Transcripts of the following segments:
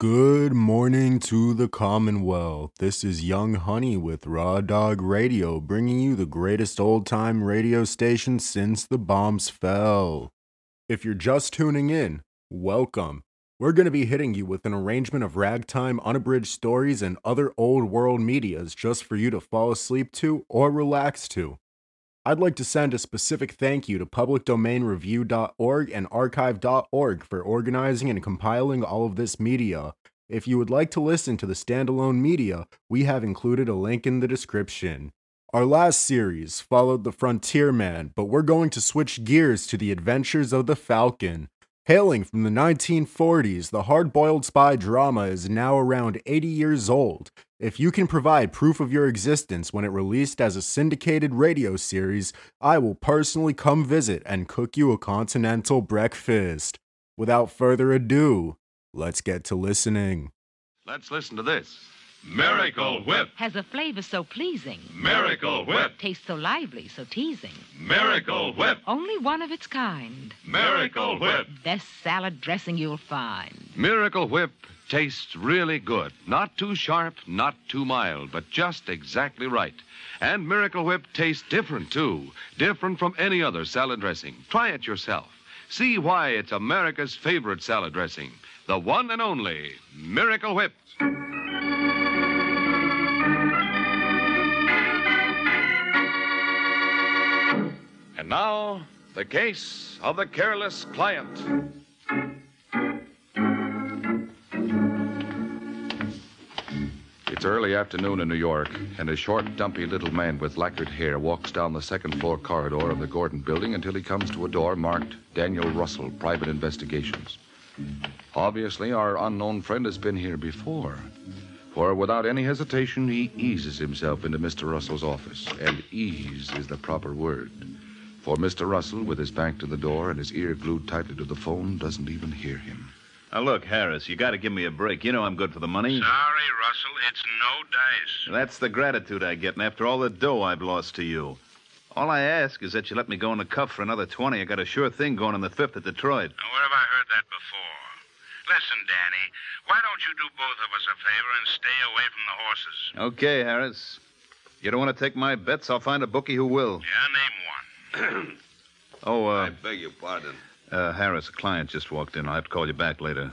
Good morning to the Commonwealth. This is Young Honey with Raw Dog Radio, bringing you the greatest old time radio station since the bombs fell. If you're just tuning in, welcome. We're going to be hitting you with an arrangement of ragtime, unabridged stories, and other old world medias just for you to fall asleep to or relax to. I'd like to send a specific thank you to publicdomainreview.org and archive.org for organizing and compiling all of this media. If you would like to listen to the standalone media, we have included a link in the description. Our last series followed the Frontier Man, but we're going to switch gears to the adventures of the Falcon. Hailing from the 1940s, the hard boiled spy drama is now around 80 years old. If you can provide proof of your existence when it released as a syndicated radio series, I will personally come visit and cook you a continental breakfast. Without further ado, let's get to listening. Let's listen to this. Miracle Whip! Has a flavor so pleasing. Miracle Whip! Tastes so lively, so teasing. Miracle Whip! Only one of its kind. Miracle Whip! Best salad dressing you'll find. Miracle Whip tastes really good. Not too sharp, not too mild, but just exactly right. And Miracle Whip tastes different, too. Different from any other salad dressing. Try it yourself. See why it's America's favorite salad dressing. The one and only Miracle Whip. Now, the case of the careless client. It's early afternoon in New York, and a short, dumpy little man with lacquered hair walks down the second floor corridor of the Gordon building until he comes to a door marked Daniel Russell, Private Investigations. Obviously, our unknown friend has been here before. For without any hesitation, he eases himself into Mr. Russell's office. And ease is the proper word. For Mr. Russell, with his back to the door and his ear glued tightly to the phone, doesn't even hear him. Now, look, Harris, you got to give me a break. You know I'm good for the money. Sorry, Russell, it's no dice. That's the gratitude I get, and after all the dough I've lost to you. All I ask is that you let me go in the cuff for another 20. I got a sure thing going on the 5th at Detroit. Now, where have I heard that before? Listen, Danny, why don't you do both of us a favor and stay away from the horses? Okay, Harris. You don't want to take my bets? I'll find a bookie who will. Yeah, name one. Oh, uh, I beg your pardon. uh, Harris, a client just walked in. I'll have to call you back later.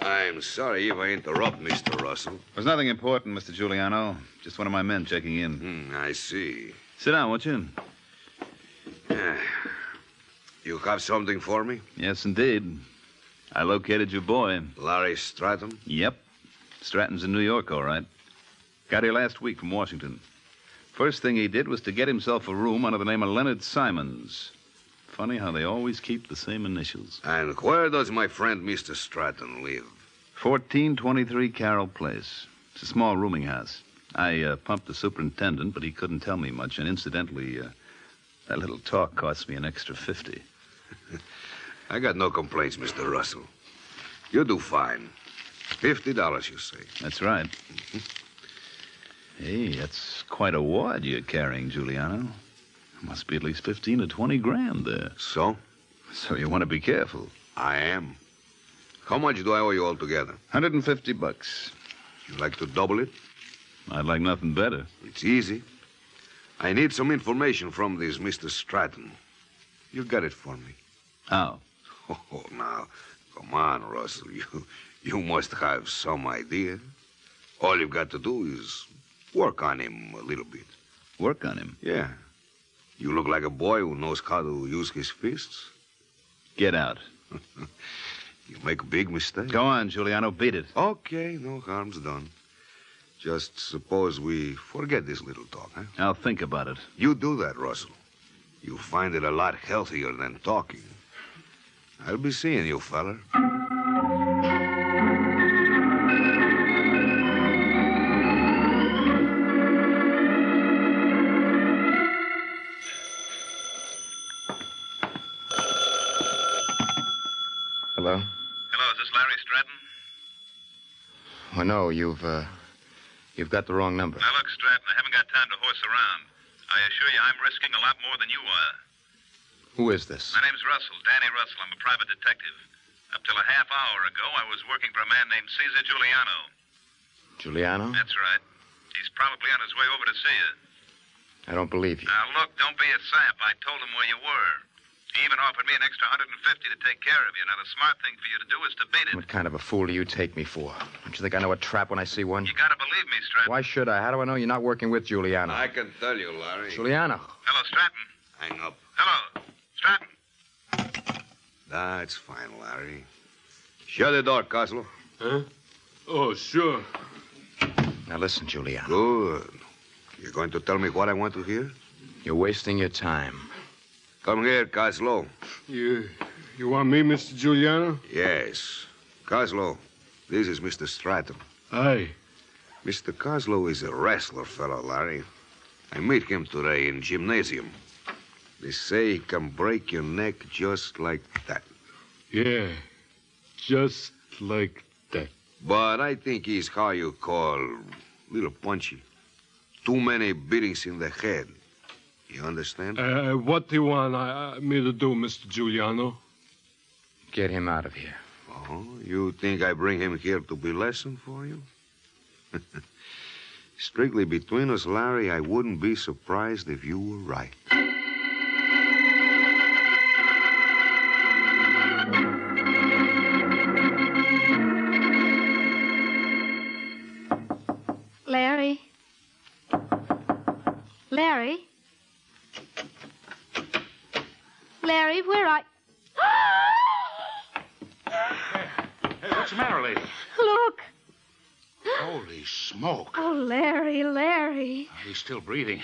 I'm sorry if I interrupt, Mr. Russell. There's nothing important, Mr. Giuliano. Just one of my men checking in. Hmm, I see. Sit down, won't you? You have something for me? Yes, indeed. I located your boy. Larry Stratton? Yep. Stratton's in New York, all right. Got here last week from Washington. First thing he did was to get himself a room under the name of Leonard Simons. Funny how they always keep the same initials. And where does my friend Mr. Stratton live? 1423 Carroll Place. It's a small rooming house. I uh, pumped the superintendent, but he couldn't tell me much. And incidentally, uh, that little talk cost me an extra 50. I got no complaints, Mr. Russell. You do fine. Fifty dollars, you say. That's right. hey, that's quite a wad you're carrying, Giuliano. Must be at least 15 or 20 grand there. So? So you want to be careful. I am. How much do I owe you altogether? 150 bucks. You'd like to double it? I'd like nothing better. It's easy. I need some information from this Mr. Stratton. You got it for me. How? Oh, now, come on, Russell. You, you must have some idea. All you've got to do is work on him a little bit. Work on him. Yeah. You look like a boy who knows how to use his fists. Get out. You make a big mistake. Go on, Giuliano. Beat it. Okay, no harm's done. Just suppose we forget this little talk, huh? I'll think about it. You do that, Russell. You'll find it a lot healthier than talking. I'll be seeing you, feller. Oh, no, you've, uh, you've got the wrong number. Now, look, Stratton, I haven't got time to horse around. I assure you I'm risking a lot more than you are. Who is this? My name's Russell, Danny Russell. I'm a private detective. Up till a half hour ago, I was working for a man named Caesar Giuliano. Giuliano? That's right. He's probably on his way over to see you. I don't believe you. Now, look, don't be a sap. I told him where you were. He even offered me an extra 150 to take care of you. Now, the smart thing for you to do is to beat it. What kind of a fool do you take me for? Don't you think I know a trap when I see one? You gotta believe me, Stratton. Why should I? How do I know you're not working with Giuliano? I can tell you, Larry. Giuliano. Hello, Stratton. Hang up. Hello, Stratton. That's fine, Larry. Shut the door, Coslow. Huh? Oh, sure. Now listen, Giuliano. Good. You're going to tell me what I want to hear? You're wasting your time. Come here, Coslow. You, you want me, Mr. Giuliano? Yes. Coslow, this is Mr. Stratton. Aye. Mr. Coslow is a wrestler fellow, Larry. I meet him today in gymnasium. They say he can break your neck just like that. Yeah. Just like that. But I think he's how you call little punchy. Too many beatings in the head. You understand? Uh, what do you want uh, me to do, Mr. Giuliano? Get him out of here. Oh, you think I bring him here to be lesson for you? Strictly between us, Larry, I wouldn't be surprised if you were right. Larry, where I. Hey, what's the matter, lady? Look! Holy smoke. Oh, Larry, Larry. Ah, he's still breathing.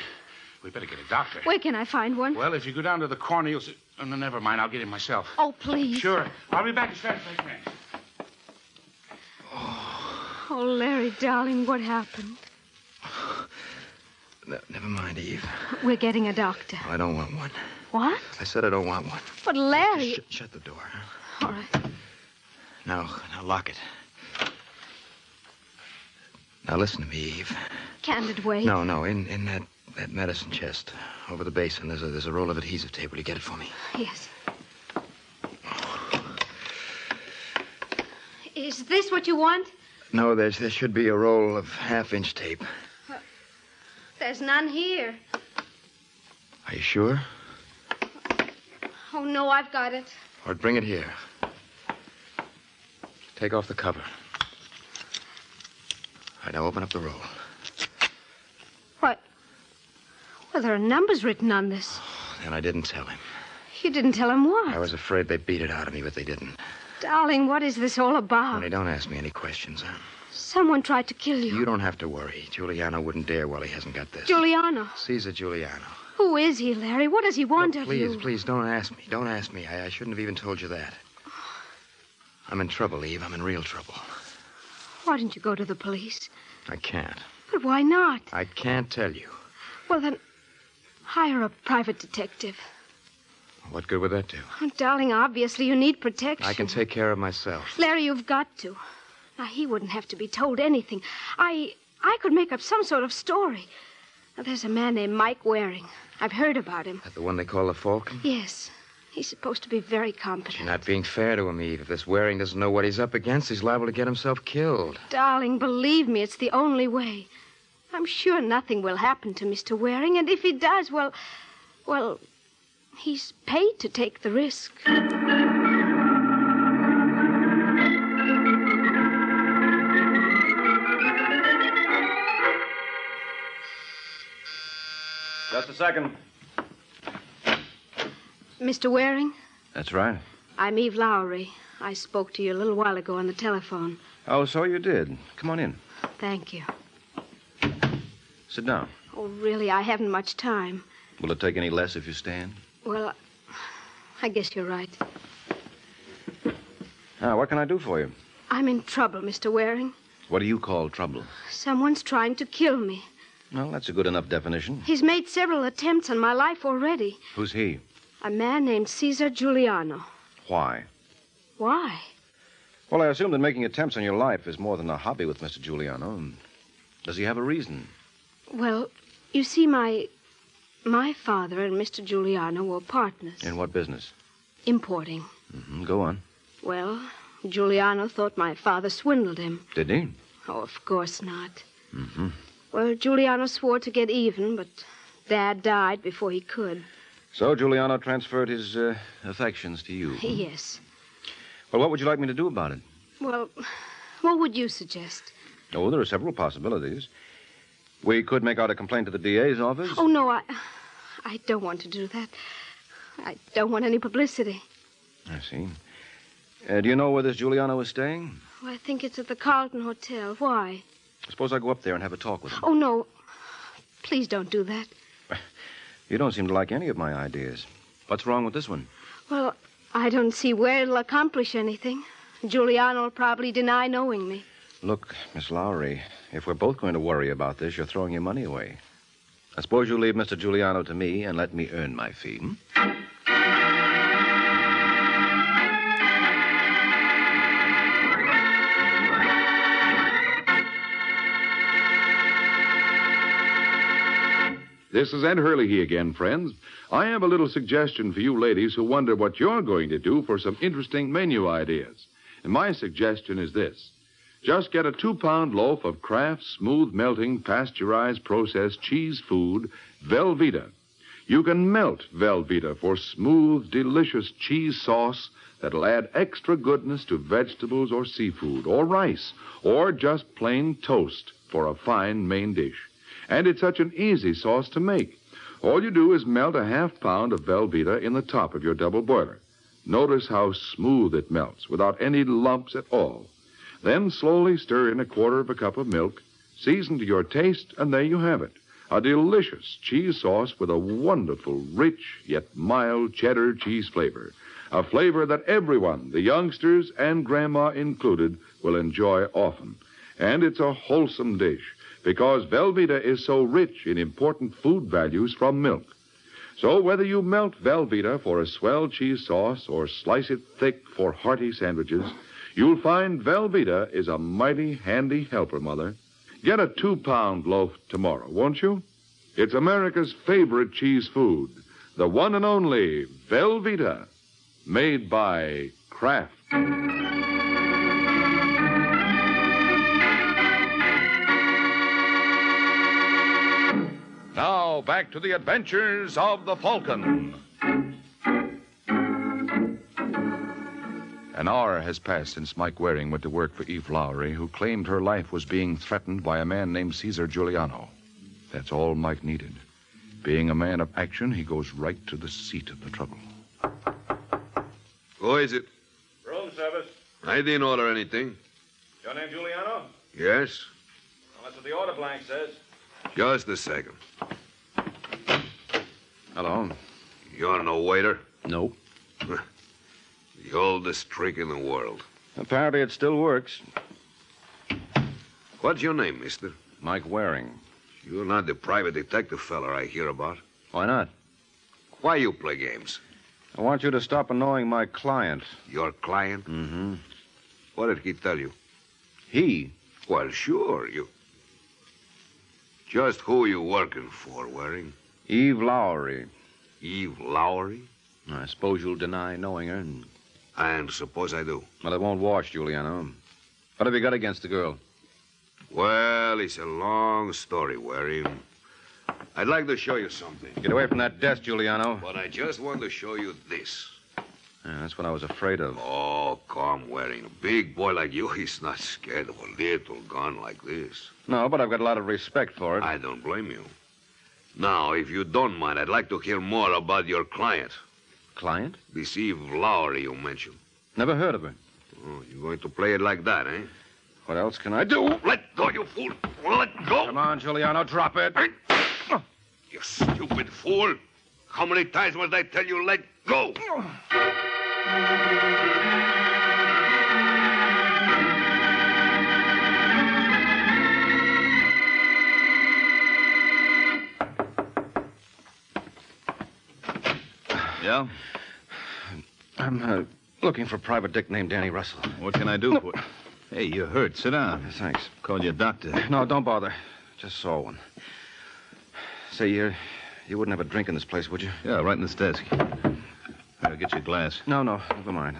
We better get a doctor. Where can I find one? Well, if you go down to the corner, you'll see. Oh, no, never mind. I'll get him myself. Oh, please. Sure. I'll be back as fast as I can. Oh, Larry, darling, what happened? Ne- never mind, Eve. We're getting a doctor. I don't want one. What? I said I don't want one. But, Larry. Sh- shut the door. All right. Now, now lock it. Now listen to me, Eve. Candid way. No, no, in, in that, that medicine chest over the basin, there's a there's a roll of adhesive tape. Will you get it for me? Yes. Is this what you want? No, there's there should be a roll of half-inch tape. There's none here. Are you sure? Oh, no, I've got it. Or bring it here. Take off the cover. All right, now open up the roll. What? Well, there are numbers written on this. Oh, and I didn't tell him. You didn't tell him what? I was afraid they beat it out of me, but they didn't. Darling, what is this all about? Honey, don't ask me any questions, huh? Someone tried to kill you. You don't have to worry. Giuliano wouldn't dare while he hasn't got this. Giuliano. Caesar Giuliano. Who is he, Larry? What does he want Look, of please, you? please, don't ask me. Don't ask me. I, I shouldn't have even told you that. I'm in trouble, Eve. I'm in real trouble. Why didn't you go to the police? I can't. But why not? I can't tell you. Well, then, hire a private detective. What good would that do? Oh, darling, obviously you need protection. I can take care of myself. Larry, you've got to. Now, he wouldn't have to be told anything. I I could make up some sort of story. Now, there's a man named Mike Waring. I've heard about him. That the one they call the Falcon? Yes. He's supposed to be very competent. You're not being fair to him, Eve. If this Waring doesn't know what he's up against, he's liable to get himself killed. Darling, believe me, it's the only way. I'm sure nothing will happen to Mr. Waring, and if he does, well, well, he's paid to take the risk. Just a second. Mr. Waring, That's right. I'm Eve Lowry. I spoke to you a little while ago on the telephone. Oh, so you did. Come on in. Thank you. Sit down. Oh, really, I haven't much time. Will it take any less if you stand? Well, I guess you're right. Now, what can I do for you? I'm in trouble, Mr. Waring. What do you call trouble? Someone's trying to kill me. Well, that's a good enough definition. He's made several attempts on my life already. Who's he? A man named Caesar Giuliano. Why? Why? Well, I assume that making attempts on your life is more than a hobby with Mr. Giuliano. Does he have a reason? Well, you see, my my father and Mr. Giuliano were partners, In what business? importing. hmm Go on. Well, Giuliano thought my father swindled him. Did he? Oh, of course not. Mm-hmm. Well, Giuliano swore to get even, but Dad died before he could. So Giuliano transferred his uh, affections to you. Yes. Well, what would you like me to do about it? Well, what would you suggest? Oh, there are several possibilities. We could make out a complaint to the DA's office. Oh, no, I. I don't want to do that. I don't want any publicity. I see. Uh, do you know where this Giuliano is staying? Well, I think it's at the Carlton Hotel. Why? Suppose I go up there and have a talk with him. Oh, no. Please don't do that. You don't seem to like any of my ideas. What's wrong with this one? Well, I don't see where it'll accomplish anything. Giuliano will probably deny knowing me. Look, Miss Lowry, if we're both going to worry about this, you're throwing your money away. I suppose you leave Mr. Giuliano to me and let me earn my fee. Hmm? This is Ed Hurley again, friends. I have a little suggestion for you ladies who wonder what you're going to do for some interesting menu ideas. And my suggestion is this. Just get a two pound loaf of Kraft smooth melting pasteurized processed cheese food, Velveeta. You can melt Velveeta for smooth, delicious cheese sauce that'll add extra goodness to vegetables or seafood or rice or just plain toast for a fine main dish. And it's such an easy sauce to make. All you do is melt a half pound of Velveeta in the top of your double boiler. Notice how smooth it melts without any lumps at all. Then slowly stir in a quarter of a cup of milk, season to your taste, and there you have it. A delicious cheese sauce with a wonderful, rich, yet mild cheddar cheese flavor. A flavor that everyone, the youngsters and Grandma included, will enjoy often. And it's a wholesome dish because Velveeta is so rich in important food values from milk. So whether you melt Velveeta for a swell cheese sauce or slice it thick for hearty sandwiches, you'll find Velveeta is a mighty handy helper, Mother. Get a two pound loaf tomorrow, won't you? It's America's favorite cheese food, the one and only Velveeta, made by Kraft. Now, back to the adventures of the Falcon. An hour has passed since Mike Waring went to work for Eve Lowry, who claimed her life was being threatened by a man named Caesar Giuliano. That's all Mike needed. Being a man of action, he goes right to the seat of the trouble. Who is it? Room service. I didn't order anything. Your name Giuliano? Yes? Well, that's what the order blank says. Just a second. Hello. You're no waiter? No. The oldest trick in the world. Apparently it still works. What's your name, mister? Mike Waring. You're not the private detective feller I hear about. Why not? Why you play games? I want you to stop annoying my client. Your client? Mm-hmm. What did he tell you? He? Well, sure, you. Just who you working for, Waring? Eve Lowry. Eve Lowry? I suppose you'll deny knowing her. And... And suppose I do. Well, it won't wash, Giuliano. What have you got against the girl? Well, it's a long story, Waring. I'd like to show you something. Get away from that desk, Giuliano. But I just want to show you this. Yeah, that's what I was afraid of. Oh, calm, Waring. A big boy like you, he's not scared of a little gun like this. No, but I've got a lot of respect for it. I don't blame you. Now, if you don't mind, I'd like to hear more about your client. Client? This Eve Lowry you mentioned. Never heard of her. Oh, you're going to play it like that, eh? What else can I do? Let go, you fool! Let go! Come on, Giuliano, drop it. You stupid fool! How many times must I tell you let go? Yeah? I'm uh, looking for a Private Dick named Danny Russell. What can I do for Hey, you're hurt. Sit down. Thanks. Call your doctor. No, don't bother. Just saw one. Say, you, you wouldn't have a drink in this place, would you? Yeah, right in this desk. I'll get you a glass. No, no, never mind.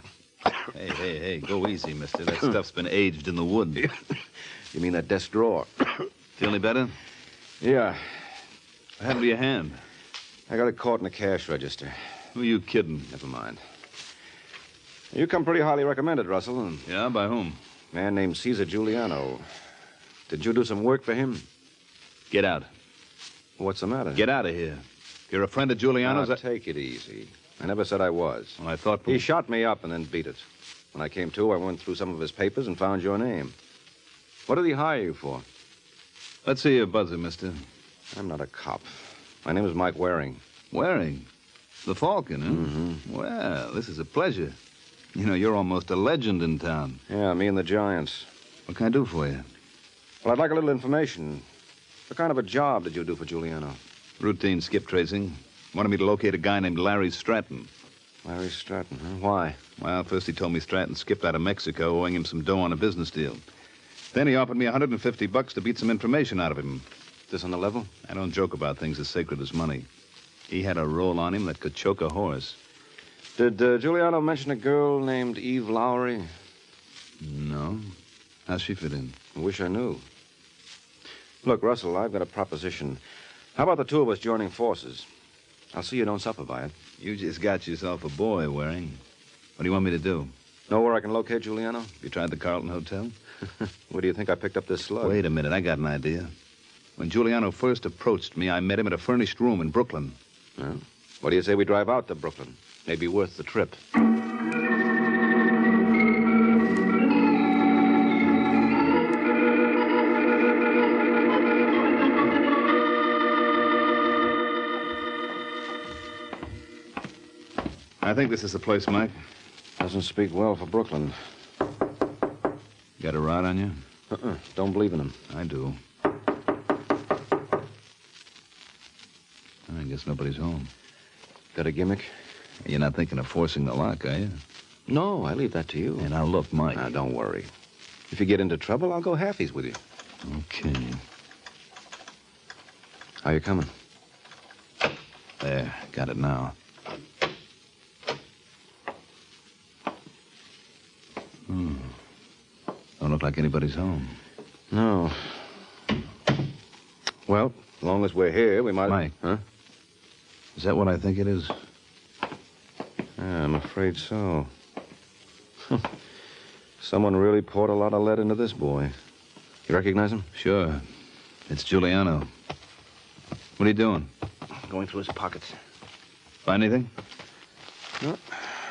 Hey, hey, hey, go easy, mister. That stuff's been aged in the wood. You mean that desk drawer? Feel any better? Yeah. What happened to your hand? I got it caught in the cash register. Who are you kidding? Never mind. You come pretty highly recommended, Russell. And Yeah, by whom? a man named Caesar Giuliano. Did you do some work for him? Get out. What's the matter? Get out of here. You're a friend of Giuliano's? Now, take it easy. I never said I was. Well, I thought... He shot me up and then beat it. When I came to, I went through some of his papers and found your name. What did he hire you for? Let's see your buzzer, mister. I'm not a cop. My name is Mike Waring. Waring? The Falcon, huh? Mm-hmm. Well, this is a pleasure. You know, you're almost a legend in town. Yeah, me and the Giants. What can I do for you? Well, I'd like a little information. What kind of a job did you do for Giuliano? Routine skip tracing. Wanted me to locate a guy named Larry Stratton. Larry Stratton, huh? Why? Well, first he told me Stratton skipped out of Mexico owing him some dough on a business deal. Then he offered me 150 bucks to beat some information out of him. This on the level? I don't joke about things as sacred as money. He had a roll on him that could choke a horse. Did uh, Giuliano mention a girl named Eve Lowry? No. How's she fit in? I wish I knew. Look, Russell, I've got a proposition. How about the two of us joining forces? I'll see you don't suffer by it. You just got yourself a boy, Waring. What do you want me to do? Know where I can locate Giuliano? You tried the Carlton Hotel? Where do you think I picked up this slug? Wait a minute, I got an idea. When Giuliano first approached me, I met him at a furnished room in Brooklyn. Well, what do you say we drive out to Brooklyn? Maybe worth the trip. I think this is the place, Mike. Doesn't speak well for Brooklyn. Got a rod on you? Uh-uh. Don't believe in him. I do. I guess nobody's home. Got a gimmick? You're not thinking of forcing the lock, are you? No, I leave that to you. And I'll look, Mike. Now, don't worry. If you get into trouble, I'll go halfies with you. Okay. How you coming? There, got it now. Hmm. Don't look like anybody's home. No. Well, as long as we're here, we might. Mike. Huh? Is that what I think it is? Yeah, I'm afraid so. Someone really poured a lot of lead into this boy. You recognize him? Sure. It's Giuliano. What are you doing? Going through his pockets. Find anything? No,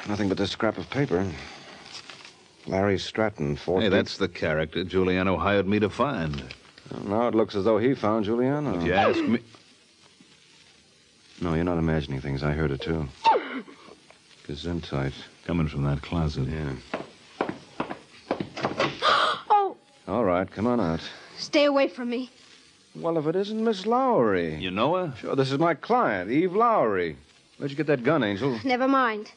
Nothing but this scrap of paper. Larry Stratton, 14. Hey, that's the character Giuliano hired me to find. Well, now it looks as though he found Giuliano. If you ask me. No, you're not imagining things. I heard it, too. Gesundheit. Coming from that closet. Yeah. Oh, All right, come on out. stay away from me. Well, if it isn't Miss Lowry. You know her? Sure, this is my client, Eve Lowry. Where'd you get that gun, Angel? Never mind.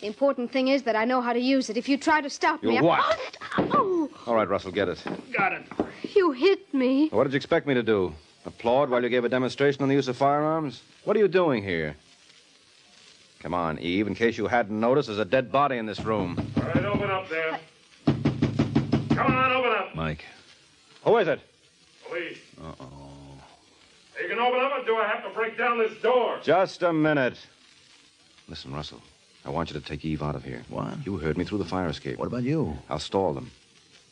The important thing is that I know how to use it. If you try to stop me, You I- what? Oh, oh, All right, Russell, get it. Got it. you hit me. What did you expect me to do? Applaud while you gave a demonstration on the use of firearms? What are you doing here? Come on, Eve. In case you hadn't noticed, there's a dead body in this room. All right, open up there. Come on, open up. Mike. Who is it? Police. Uh-oh. You can open up, or do I have to break down this door? Just a minute. Listen, Russell. I want you to take Eve out of here. What? You heard me through the fire escape. What about you? I'll stall them.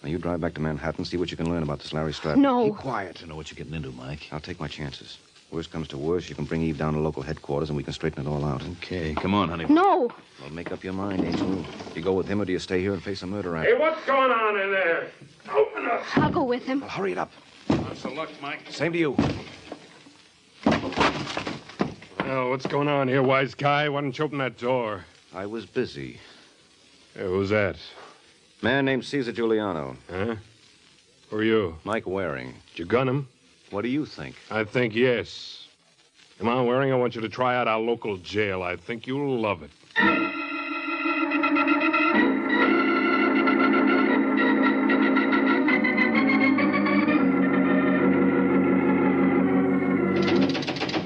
Now you drive back to Manhattan, see what you can learn about this Larry Stratton. No. Keep quiet. You know what you're getting into, Mike. I'll take my chances. Worst comes to worst, you can bring Eve down to local headquarters and we can straighten it all out. Okay, come on, honey. No. Well, make up your mind, Angel. You go with him or do you stay here and face a murder act? Hey, what's going on in there? Open up. I'll go with him. Well, hurry it up. Lots of luck, Mike. Same to you. Oh, what's going on here, wise guy? Why don't you open that door? I was busy. Hey, who's that? Man named Caesar Giuliano. Huh? Who are you? Mike Waring. Did you gun him? What do you think? I think yes. Come on, Waring. I want you to try out our local jail. I think you'll love it.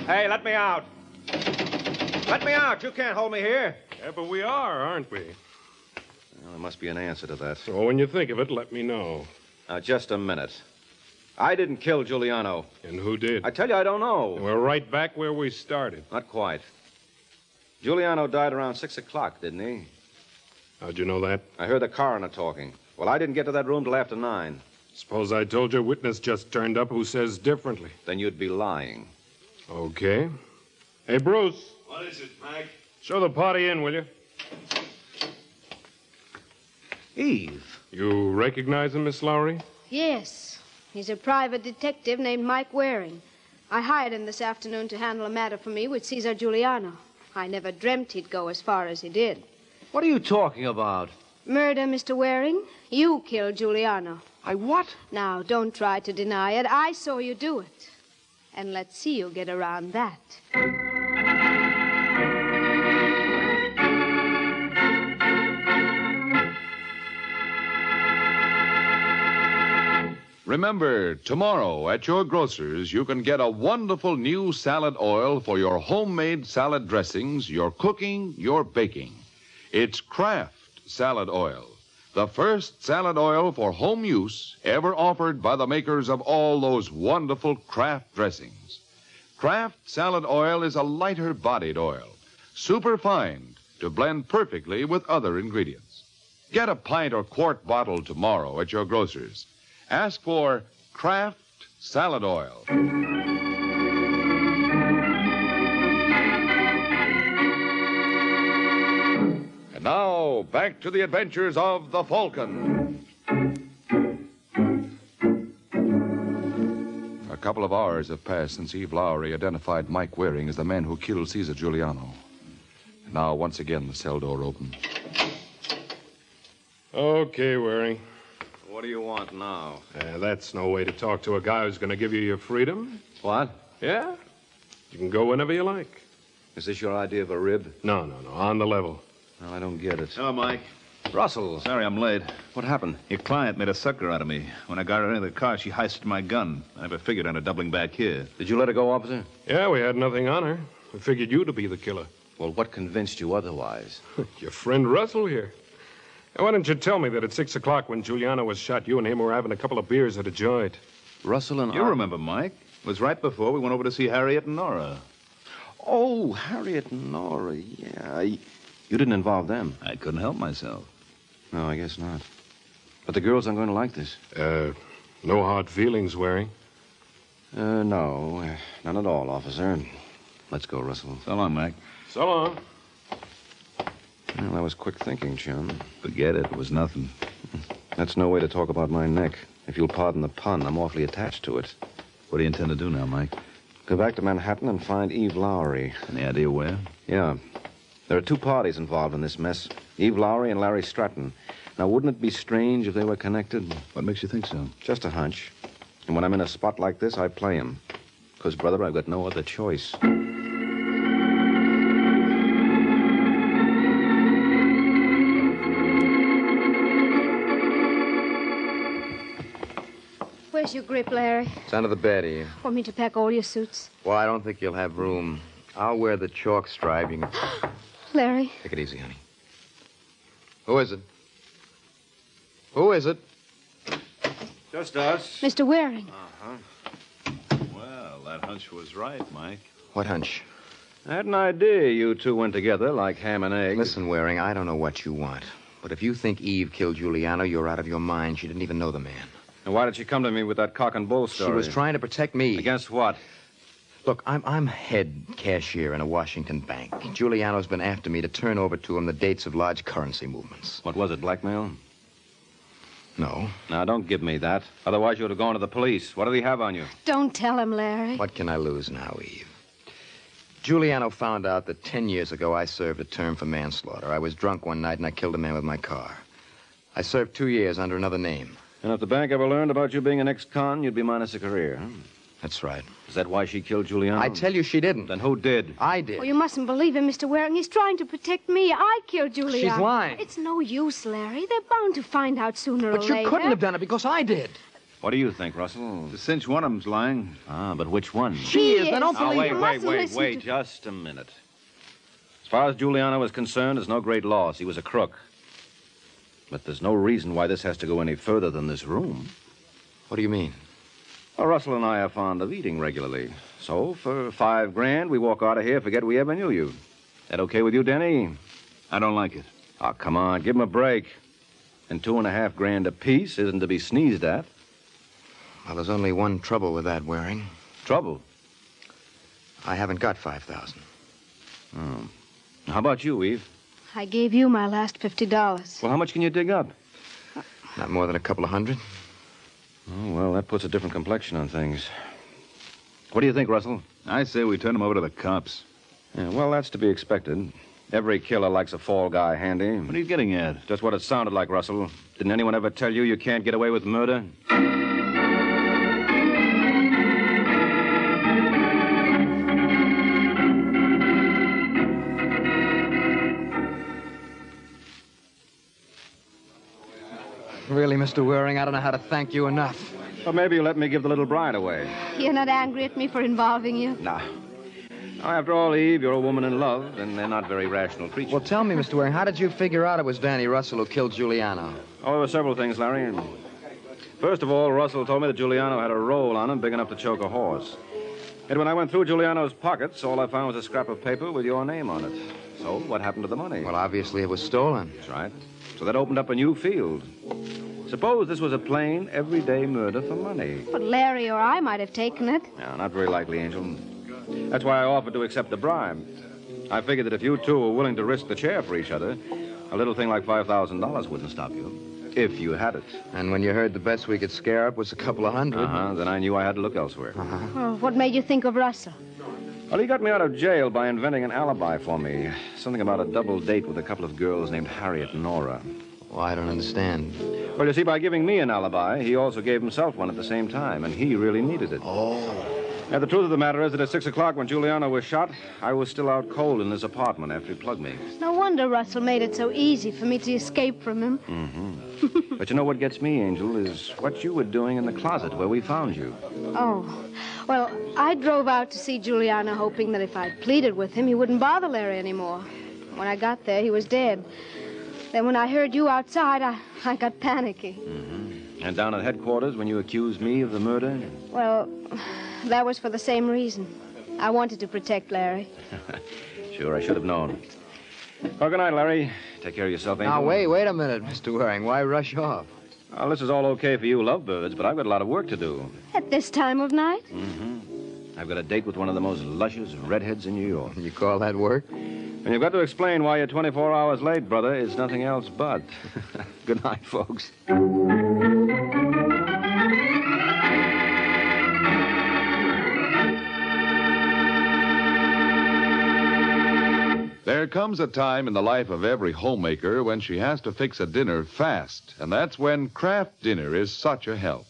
Hey, let me out. Let me out. You can't hold me here. Yeah, but we are, aren't we? Well, there must be an answer to that. So when you think of it, let me know. Now, just a minute. I didn't kill Giuliano. And who did? I tell you, I don't know. We're right back where we started. Not quite. Giuliano died around 6 o'clock, didn't he? How'd you know that? I heard the coroner talking. Well, I didn't get to that room till after 9. Suppose I told you a witness just turned up who says differently. Then you'd be lying. Okay. Hey, Bruce, What is it, Mike? show the party in, will you? Eve. You recognize him, Miss Lowry? Yes. He's a private detective named Mike Waring. I hired him this afternoon to handle a matter for me with Caesar Giuliano. I never dreamt he'd go as far as he did. What are you talking about? Murder, Mr. Waring? You killed Giuliano. I what? Now, don't try to deny it. I saw you do it. And let's see you get around that. Remember, tomorrow at your grocer's, you can get a wonderful new salad oil for your homemade salad dressings, your cooking, your baking. It's Kraft Salad Oil, the first salad oil for home use ever offered by the makers of all those wonderful Kraft dressings. Kraft Salad Oil is a lighter bodied oil, superfined to blend perfectly with other ingredients. Get a pint or quart bottle tomorrow at your grocer's. Ask for Kraft Salad Oil. And now, back to the adventures of the Falcon. A couple of hours have passed since Eve Lowry identified Mike Waring as the man who killed Caesar Giuliano. Now, once again, the cell door opened. Okay, Waring. What do you want now? Uh, that's no way to talk to a guy who's going to give you your freedom. What? Yeah? You can go whenever you like. Is this your idea of a rib? No, no, no. On the level. No, I don't get it. Hello, Mike. Russell. Sorry I'm late. What happened? Your client made a sucker out of me. When I got her into the car, she heisted my gun. I never figured on her doubling back here. Did you let her go, officer? Yeah, we had nothing on her. We figured you to be the killer. Well, what convinced you otherwise? Your friend Russell here. Now, why didn't you tell me that at six o'clock when Giuliano was shot, you and him were having a couple of beers at a joint? Russell and You I- remember, Mike. It was right before we went over to see Harriet and Nora. Oh, Harriet and Nora. Yeah. I- You didn't involve them. I couldn't help myself. No, I guess not. But the girls aren't going to like this. Uh, no hard feelings, Waring. Uh, no. uh, None at all, officer. Let's go, Russell. So long, Mike. So long. Well, that was quick thinking, chum. Forget it. It was nothing. That's no way to talk about my neck. If you'll pardon the pun, I'm awfully attached to it. What do you intend to do now, Mike? Go back to Manhattan and find Eve Lowry. Any idea where? Yeah. There are two parties involved in this mess Eve Lowry and Larry Stratton. Now, wouldn't it be strange if they were connected? What makes you think so? Just a hunch. And when I'm in a spot like this, I play 'em. Because, brother, I've got no other choice. Where's your grip, Larry? It's under the bed here. Want me to pack all your suits? Well, I don't think you'll have room. I'll wear the chalk stripe. You can... Larry? Take it easy, honey. Who is it? Who is it? Just us. Mr. Waring. Uh huh. Well, that hunch was right, Mike. What hunch? I had an idea you two went together like ham and eggs. Listen, Waring, I don't know what you want. But if you think Eve killed Giuliano, you're out of your mind. She didn't even know the man. And why did she come to me with that cock and bull story? She was trying to protect me. Against what? Look, I'm, I'm head cashier in a Washington bank. Giuliano's been after me to turn over to him the dates of large currency movements. What was it, blackmail? No. Now, don't give me that. Otherwise, you would have gone to the police. What did he have on you? Don't tell him, Larry. What can I lose now, Eve? Giuliano found out that ten years ago I served a term for manslaughter. I was drunk one night and I killed a man with my car. I served two years under another name. And if the bank ever learned about you being an ex-con, you'd be minus a career, huh? That's right. Is that why she killed Giuliano? I tell you she didn't. Then who did? I did. Oh, you mustn't believe him, Mr. Waring. He's trying to protect me. I killed Giuliano. She's lying. It's no use, Larry. They're bound to find out sooner But or later. But you couldn't have done it because I did. What do you think, Russell? To cinch one of them's lying. Ah, but which one? She is. I don't Oh, believe wait, you wait, mustn't wait, wait. to- Just a minute. As far as Giuliano was concerned, it's no great loss. He was a crook. But there's no reason why this has to go any further than this room. What do you mean? Well, Russell and I are fond of eating regularly. So, for five grand, we walk out of here, forget we ever knew you. That okay with you, Denny? I don't like it. Oh, come on, give him a break. And two and a half grand apiece isn't to be sneezed at. Well, there's only one trouble with that, Waring. Trouble? I haven't got 5,000. Oh. Hmm. How about you, Eve? I gave you my last $50. Well, how much can you dig up? Not more than a couple of hundred. Oh, well, that puts a different complexion on things. What do you think, Russell? I say we turn him over to the cops. Yeah, well, that's to be expected. Every killer likes a fall guy handy. What are you getting at? Just what it sounded like, Russell. Didn't anyone ever tell you you can't get away with murder? Mr. Waring, I don't know how to thank you enough. Well, maybe you'll let me give the little bride away. You're not angry at me for involving you? Nah. Now, after all, Eve, you're a woman in love, and they're not very rational creatures. Well, tell me, Mr. Waring, how did you figure out it was Danny Russell who killed Giuliano? Oh, there were several things, Larry. First of all, Russell told me that Giuliano had a roll on him big enough to choke a horse. And when I went through Giuliano's pockets, all I found was a scrap of paper with your name on it. So, what happened to the money? Well, obviously it was stolen. That's right. So that opened up a new field. Suppose this was a plain, everyday murder for money. But Larry or I might have taken it. No, not very likely, Angel. That's why I offered to accept the bribe. I figured that if you two were willing to risk the chair for each other, a little thing like $5,000 wouldn't stop you. If you had it. And when you heard the best we could scare up was a couple of 100 Uh-huh. Then I knew I had to look elsewhere. Uh-huh. Well, what made you think of Russell? Well, he got me out of jail by inventing an alibi for me. Something about a double date with a couple of girls named Harriet and Nora. Well, I don't understand. Well, you see, by giving me an alibi, he also gave himself one at the same time, and he really needed it. Oh. Now, the truth of the matter is that at 6 o'clock when Giuliano was shot, I was still out cold in his apartment after he plugged me. No wonder Russell made it so easy for me to escape from him. Mm-hmm. but you know what gets me, Angel, is what you were doing in the closet where we found you. Oh. Well, I drove out to see Giuliano, hoping that if I pleaded with him, he wouldn't bother Larry anymore. When I got there, he was dead. Then when I heard you outside, I, I got panicky. Mm-hmm. And down at headquarters when you accused me of the murder? Well, that was for the same reason. I wanted to protect Larry. sure, I should have known. Well, good night, Larry. Take care of yourself, Angel. Now, wait, wait a minute, Mr. Waring. Why rush off? Well, this is all okay for you lovebirds, but I've got a lot of work to do. At this time of night? Mm-hmm. I've got a date with one of the most luscious redheads in New York. You call that work? And you've got to explain why you're 24 hours late, brother. It's nothing else but. Good night, folks. There comes a time in the life of every homemaker when she has to fix a dinner fast, and that's when Kraft Dinner is such a help.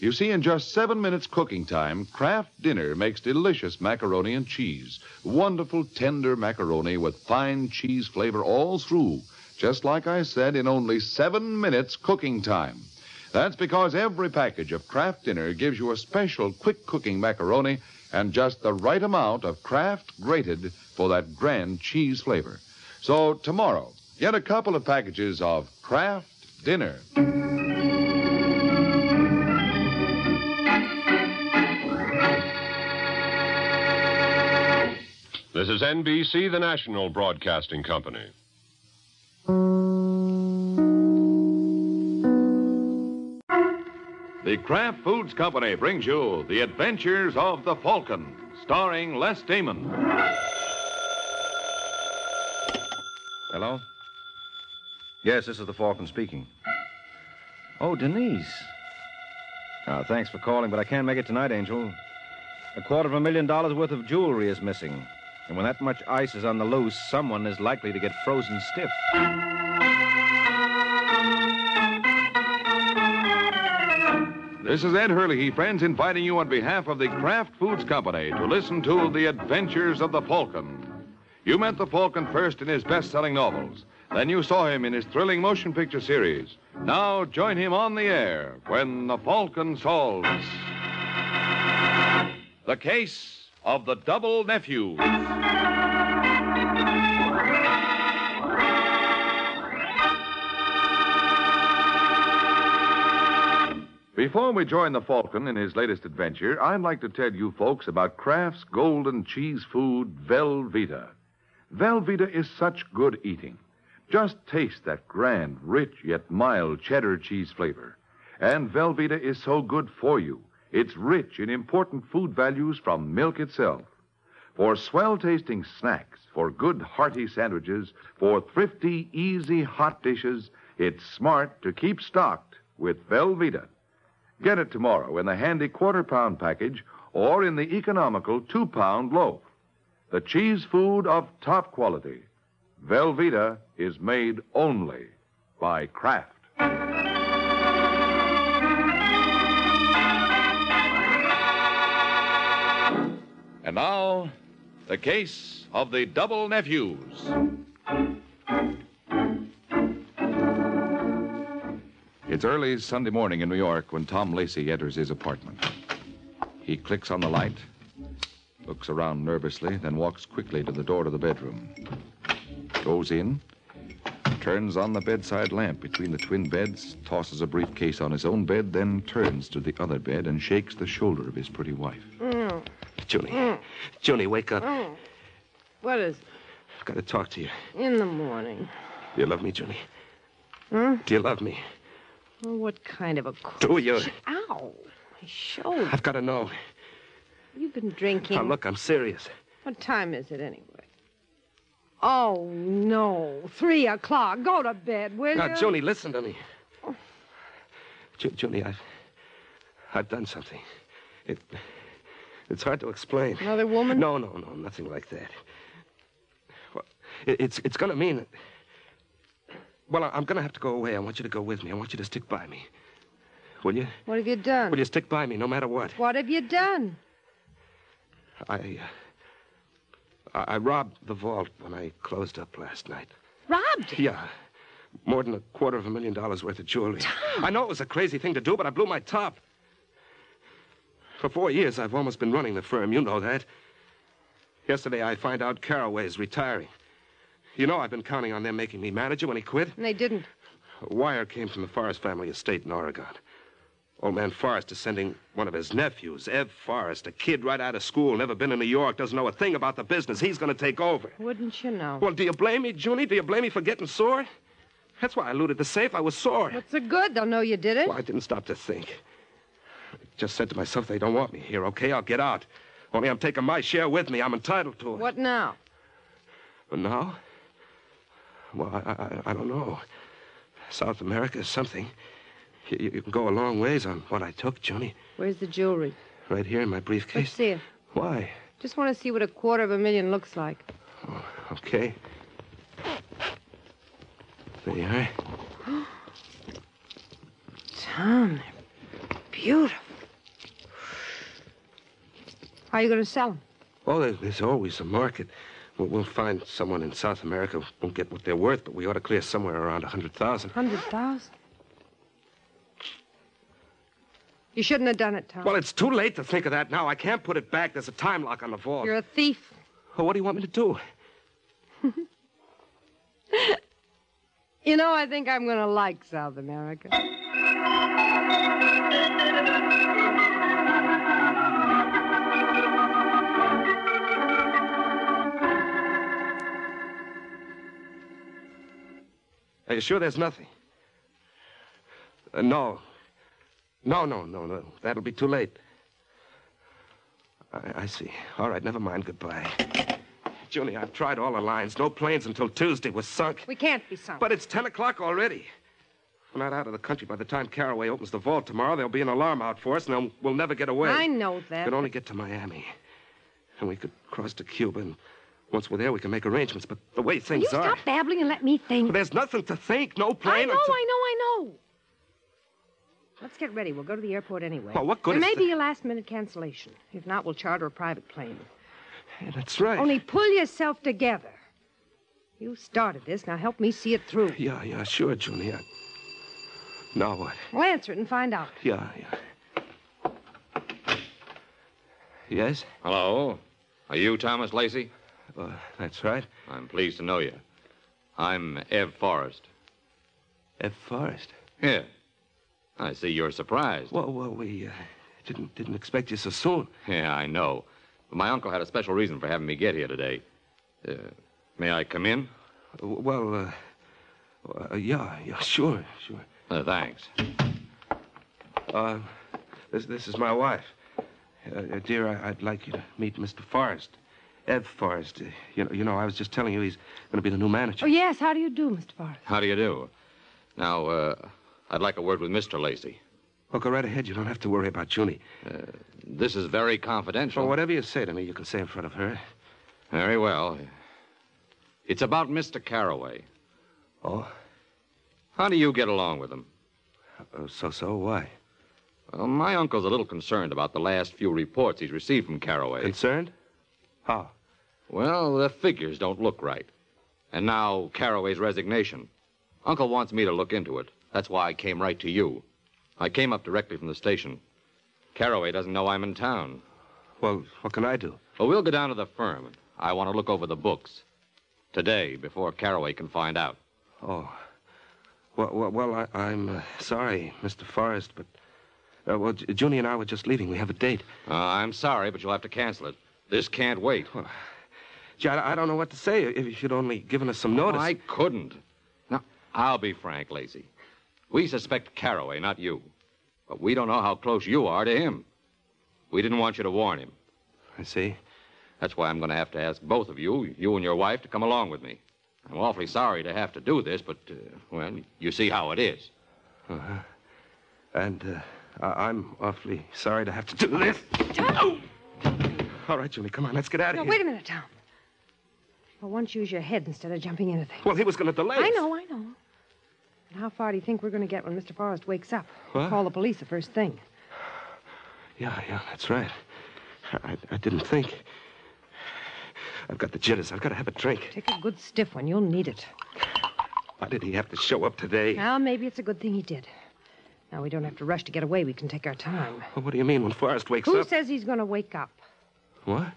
You see, in just seven minutes cooking time, Kraft Dinner makes delicious macaroni and cheese. Wonderful, tender macaroni with fine cheese flavor all through, just like I said, in only seven minutes cooking time. That's because every package of Kraft Dinner gives you a special quick cooking macaroni and just the right amount of Kraft grated for that grand cheese flavor. So tomorrow, get a couple of packages of Kraft Dinner. Is NBC, the national broadcasting company. The Kraft Foods Company brings you The Adventures of the Falcon, starring Les Damon. Hello? Yes, this is the Falcon speaking. Oh, Denise. Uh, thanks for calling, but I can't make it tonight, Angel. A quarter of a million dollars worth of jewelry is missing. And when that much ice is on the loose, someone is likely to get frozen stiff. This is Ed Hurley, friends, inviting you on behalf of the Kraft Foods Company to listen to The Adventures of the Falcon. You met the Falcon first in his best selling novels. Then you saw him in his thrilling motion picture series. Now join him on the air when the Falcon solves the case of the Double Nephews. Before we join the Falcon in his latest adventure, I'd like to tell you folks about Kraft's golden cheese food, Velveeta. Velveeta is such good eating. Just taste that grand, rich, yet mild cheddar cheese flavor. And Velveeta is so good for you. It's rich in important food values from milk itself. For swell tasting snacks, for good hearty sandwiches, for thrifty, easy hot dishes, it's smart to keep stocked with Velveeta. Get it tomorrow in the handy quarter pound package or in the economical two pound loaf. The cheese food of top quality. Velveeta is made only by Kraft. And now, the case of the double nephews. It's early Sunday morning in New York when Tom Lacey enters his apartment. He clicks on the light, looks around nervously, then walks quickly to the door to the bedroom. Goes in, turns on the bedside lamp between the twin beds, tosses a briefcase on his own bed, then turns to the other bed and shakes the shoulder of his pretty wife. Hmm. Julie. Mm. Julie, wake up. Oh. What is I've got to talk to you. In the morning. Do you love me, Julie? Huh? Do you love me? Well, what kind of a question? Do you? Ow! My shoulder. I've got to know. You've been drinking. Now, look, I'm serious. What time is it anyway? Oh no, three o'clock. Go to bed, will Now, you? Julie, listen to me. Ju- Julie, I've, I've done something. It, it's hard to explain. Another woman? No, no, no, nothing like that. Well, it, it's, it's going to mean. Well, I'm going to have to go away. I want you to go with me. I want you to stick by me. Will you? What have you done? Will you stick by me no matter what? What have you done? I, uh, I, I robbed the vault when I closed up last night. Robbed? Yeah. More than a quarter of a million dollars worth of jewelry. I know it was a crazy thing to do, but I blew my top. For four years, I've almost been running the firm. You know that. Yesterday, I find out Caraway's retiring. You know, I've been counting on them making me manager when he quit. And they didn't. A wire came from the Forrest family estate in Oregon. Old man Forrest is sending one of his nephews, Ev Forrest, a kid right out of school, never been in New York, doesn't know a thing about the business. He's going to take over. Wouldn't you know? Well, do you blame me, Junie? Do you blame me for getting sore? That's why I looted the safe. I was sore. What's the good? They'll know you did it. Well, I didn't stop to think. I just said to myself, they don't want me here, okay? I'll get out. Only I'm taking my share with me. I'm entitled to it. What now? But now? Well, I, I, I don't know. South America is something. You, you can go a long ways on what I took, Johnny. Where's the jewelry? Right here in my briefcase. Let's see it. Why? Just want to see what a quarter of a million looks like. Oh, okay. There you are. Tom, they're beautiful. How are you going to sell them? Oh, there- there's always a market. We'll, we'll find someone in South America who won't get what they're worth, but we ought to clear somewhere around a hundred thousand. Hundred thousand. You shouldn't have done it, Tom. Well, it's too late to think of that now. I can't put it back. There's a time lock on the vault. You're a thief. Well, what do you want me to do? You know, I think I'm going to like South America. Are you sure there's nothing? Uh, no. No, no, no, no. That'll be too late. I, I see. All right, never mind. Goodbye. Julie, I've tried all the lines. No planes until Tuesday was sunk. We can't be sunk. But it's 10 o'clock already. We're not out of the country. By the time Caraway opens the vault tomorrow, there'll be an alarm out for us, and then we'll never get away. I know that. We could only get to Miami. And we could cross to Cuba, and once we're there, we can make arrangements. But the way Will things you are. stop babbling and let me think? There's nothing to think. No plan. I know, until- I know, I know. Let's get ready. We'll go to the airport anyway. Well, what good There is may the- be a last minute cancellation. If not, we'll charter a private plane. Yeah, that's right. Only pull yourself together. You started this. Now help me see it through. Yeah, yeah, sure, Junie. I... Now what? We'll answer it and find out. Yeah, yeah. Yes? Hello. Are you Thomas Lacey? Uh, that's right. I'm pleased to know you. I'm Ev Forrest. Ev Forrest? Yeah. I see you're surprised. Well, well, we uh, didn't didn't expect you so soon. Yeah, I know. But my uncle had a special reason for having me get here today. Uh, may I come in? Well, uh, uh, yeah, yeah, sure, sure. Uh, thanks. Uh, this this is my wife. Uh, uh, dear, I, would like you to meet Mr. Forrest. Ev Forrest. Uh, you know, you know, I was just telling you he's going to be the new manager. Oh, yes. How do you do, Mr. Forrest? How do you do? Now, uh, I'd like a word with Mr. Lacey. Well, go right ahead. You don't have to worry about Junie. Uh, this is very confidential. Well, whatever you say to me, you can say in front of her. Very well. It's about Mr. Carraway. Oh? How do you get along with him? Uh, so so. Why? Well, my uncle's a little concerned about the last few reports he's received from Carraway. Concerned? How? Well, the figures don't look right. And now Carraway's resignation. Uncle wants me to look into it. That's why I came right to you. I came up directly from the station. Carraway doesn't know I'm in town. Well, what can I do? Well, we'll go down to the firm. I want to look over the books. Today, before Carraway can find out. Oh. Well, well, well I, am uh, sorry, Mr. Forrest, but. Uh, well, Junie and I were just leaving. We have a date. Uh, I'm sorry, but you'll have to cancel it. This can't wait. Well, gee, I, I don't know what to say if you'd only given us some notice. Oh, I couldn't. Now, I'll be frank, Lacey. We suspect Carraway, not you. But we don't know how close you are to him. We didn't want you to warn him. I see. That's why I'm going to have to ask both of you, you and your wife, to come along with me. I'm awfully sorry to have to do this, but, uh, well, you see how it is. Uh-huh. And uh, I'm awfully sorry to have to do this. Oh! All right, Julie, come on, let's get out of no, here. wait a minute, Tom. Well, once you use your head instead of jumping into things. Well, he was going to delay I know, I know. And how far do you think we're going to get when Mr. Forrest wakes up? What? Call the police the first thing. Yeah, yeah, that's right. I, I didn't think. I've got the jitters. I've got to have a drink. Take a good stiff one. You'll need it. Why did he have to show up today? Well, maybe it's a good thing he did. Now we don't have to rush to get away. We can take our time. Well, what do you mean when Forrest wakes Who up? Who says he's going to wake up? What?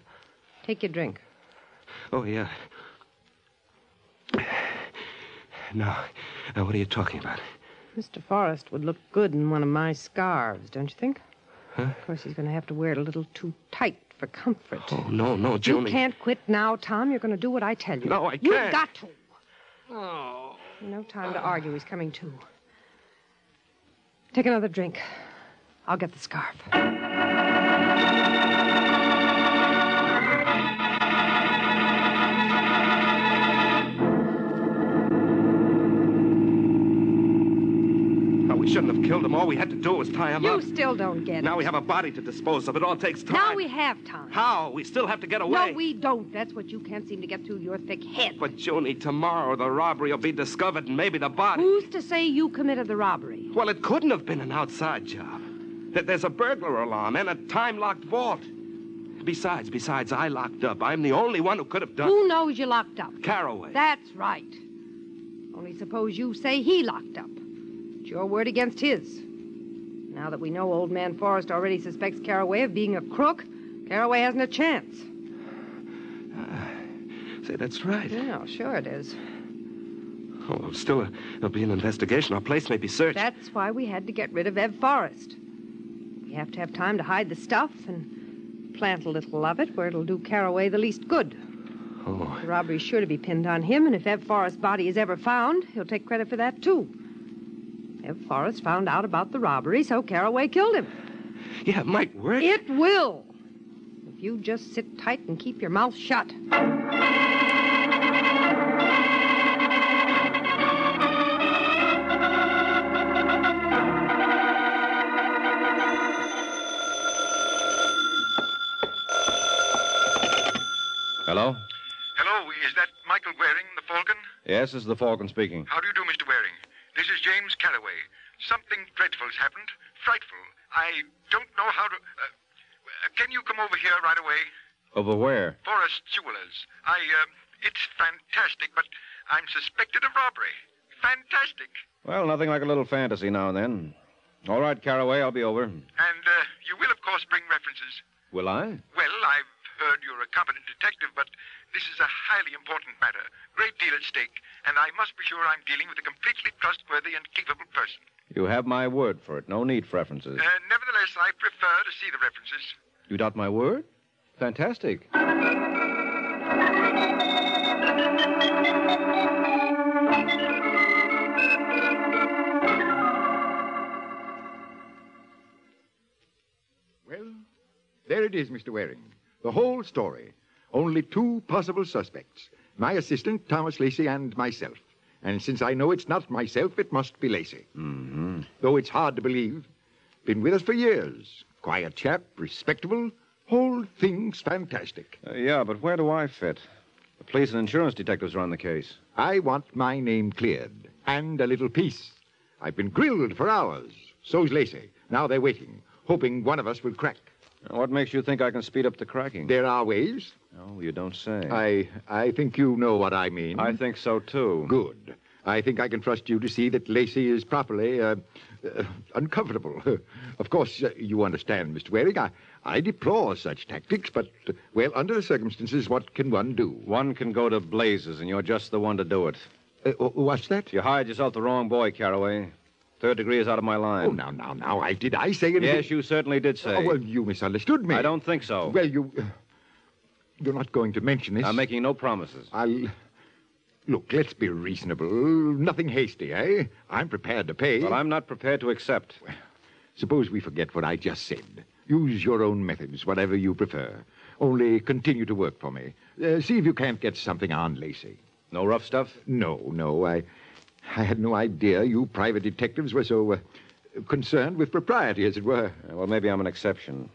Take your drink. Oh, yeah. Now, now, what are you talking about? Mr. Forrest would look good in one of my scarves, don't you think? Huh? Of course, he's going to have to wear it a little too tight for comfort. Oh, no, no, Julie. You can't quit now, Tom. You're going to do what I tell you. No, I can't. You've got to. Oh. No time to argue. He's coming too. Take another drink. I'll get the scarf. Shouldn't have killed him. All we had to do was tie him you up. You still don't get it. Now we have a body to dispose of. It all takes time. Now we have time. How? We still have to get away. No, we don't. That's what you can't seem to get through your thick head. But, Junie, tomorrow the robbery will be discovered and maybe the body. Who's to say you committed the robbery? Well, it couldn't have been an outside job. That there's a burglar alarm and a time locked vault. Besides, besides, I locked up. I'm the only one who could have done Who knows you locked up? Carraway. That's right. Only suppose you say he locked up. It's your word against his. Now that we know old man Forrest already suspects Carraway of being a crook, Carraway hasn't a chance. Uh, say, that's right. Yeah, sure it is. Oh, still, uh, there'll be an investigation. Our place may be searched. That's why we had to get rid of Ev Forrest. We have to have time to hide the stuff and plant a little of it where it'll do Carraway the least good. Oh. The robbery's sure to be pinned on him, and if Ev Forrest's body is ever found, he'll take credit for that, too. Ev Forrest found out about the robbery, so Carraway killed him. Yeah, it might work. It will. If you just sit tight and keep your mouth shut. Hello? Hello, is that Michael Waring, the Falcon? Yes, this is the Falcon speaking. How do you do, Mr. Waring? This is James Carraway. Something dreadful's happened. Frightful. I don't know how to. Uh, can you come over here right away? Over where? Forrest Jewelers. I, uh, it's fantastic, but I'm suspected of robbery. Fantastic. Well, nothing like a little fantasy now and then. All right, Carraway, I'll be over. And, uh, you will, of course, bring references. Will I? Well, I've heard you're a competent detective, but this is a highly important matter. Great deal at stake, and I must be sure I'm dealing with a completely trustworthy and capable person. You have my word for it. No need for references. Uh, nevertheless, I prefer to see the references. You doubt my word? Fantastic. Well, there it is, Mr. Waring. The whole story. Only two possible suspects my assistant, Thomas Lacey, and myself. And since I know it's not myself, it must be Lacey. Mm-hmm. Though it's hard to believe. Been with us for years. Quiet chap, respectable. Whole thing's fantastic. Uh, yeah, but where do I fit? The police and insurance detectives are on the case. I want my name cleared. And a little peace. I've been grilled for hours. So's Lacey. Now they're waiting, hoping one of us will crack. Now, What makes you think I can speed up the cracking? There are ways. Oh, you don't say. I I think you know what I mean. I think so, too. Good. I think I can trust you to see that Lacey is properly uh, uh, uncomfortable. of course, uh, you understand, Mr. Waring. I, I deplore such tactics, but, uh, well, under the circumstances, what can one do? One can go to blazes, and you're just the one to do it. Uh, what's that? You hired yourself the wrong boy, Caraway. Third degree is out of my line. Oh, now, now, now, I did I say anything? Yes, you certainly did say. Oh, well, you misunderstood me. I don't think so. Well, you. uh, You're not going to mention this. I'm making no promises. I'll. Look, let's be reasonable. Nothing hasty, eh? I'm prepared to pay. Well, I'm not prepared to accept. Well, Suppose we forget what I just said. Use your own methods, whatever you prefer. Only continue to work for me. Uh, see if you can't get something on Lacey. No rough stuff? No, no. I, I had no idea you private detectives were so uh, concerned with propriety, as it were. Uh, well, maybe I'm an exception.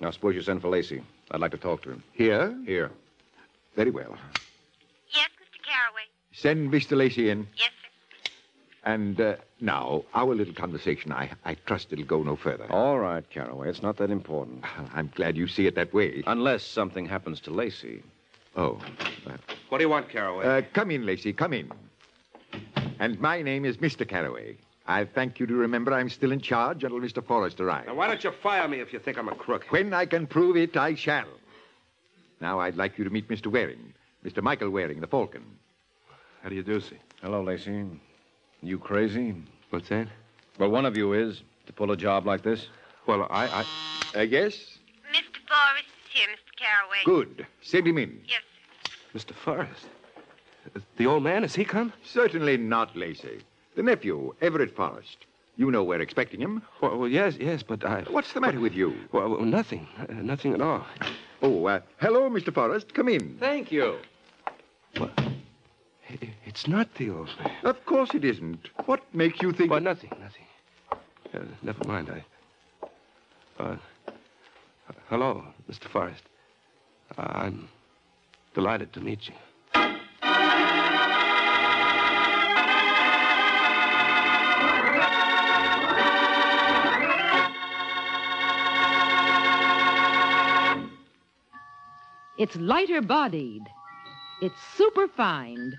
Now, suppose you send for Lacey. I'd like to talk to him. Here? Here. Very well. Yes, Mr. Caraway. Send Mr. Lacey in. Yes, sir. And uh, now, our little conversation, I, I trust it'll go no further. All right, Caraway. It's not that important. I'm glad you see it that way. Unless something happens to Lacey. Oh. Uh, What do you want, Caraway? uh, come in, Lacey, come in. And my name is Mr. Caraway. I thank you to remember I'm still in charge until Mr. Forrest arrives. now, why don't you fire me if you think I'm a crook? When I can prove it, I shall. Now, I'd like you to meet Mr. Waring, Mr. Michael Waring, the Falcon. How do you do, see? Hello, Lacey. You crazy? What's that? Well, one of you is to pull a job like this. Well, I, I. Uh, yes? Mr. Forrest is here, Mr. Caraway. Good. Send him in. Yes, Mr. Forrest. The old man, has he come? Certainly not, Lacey. The nephew, Everett Forrest. You know we're expecting him. Well, well yes, yes, but I. What's the matter with you? Well, well, nothing. Uh, nothing at all. Oh, uh, hello, Mr. Forrest. Come in. Thank you. I- It's not the old man. Of course it isn't. What makes you think... Well, nothing, nothing. Uh, never mind. I. Uh, hello, Mr. Forrest. I'm delighted to meet you. It's lighter bodied. It's superfined.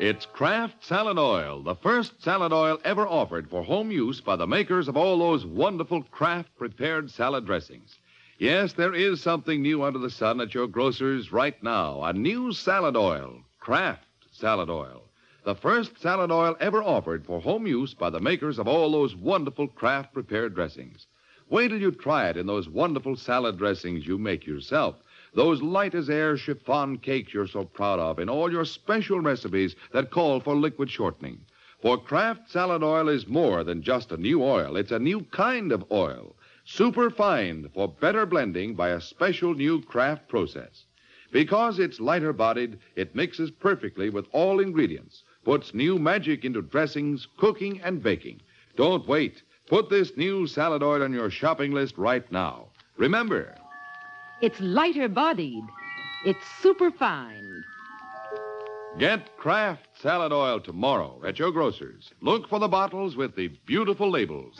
It's Kraft Salad Oil, the first salad oil ever offered for home use by the makers of all those wonderful Kraft prepared salad dressings. Yes, there is something new under the sun at your grocer's right now. A new salad oil, Kraft Salad Oil. The first salad oil ever offered for home use by the makers of all those wonderful Kraft prepared dressings. Wait till you try it in those wonderful salad dressings you make yourself. Those light as air chiffon cakes you're so proud of in all your special recipes that call for liquid shortening. For Kraft Salad Oil is more than just a new oil, it's a new kind of oil. Super fine for better blending by a special new Kraft process. Because it's lighter bodied, it mixes perfectly with all ingredients, puts new magic into dressings, cooking, and baking. Don't wait. Put this new salad oil on your shopping list right now. Remember, It's lighter bodied. It's superfined. Get Kraft Salad Oil tomorrow at your grocer's. Look for the bottles with the beautiful labels.